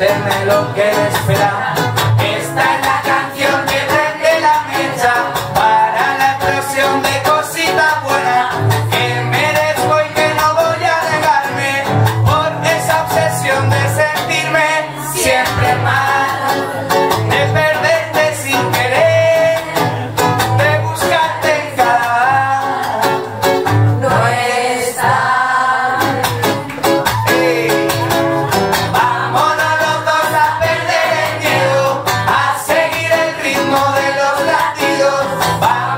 Tenme lo que le espera Bye.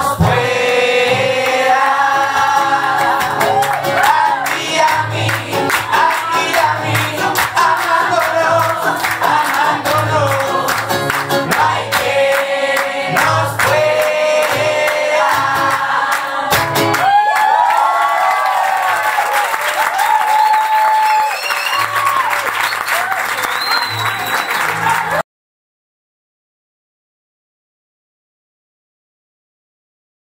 prosper.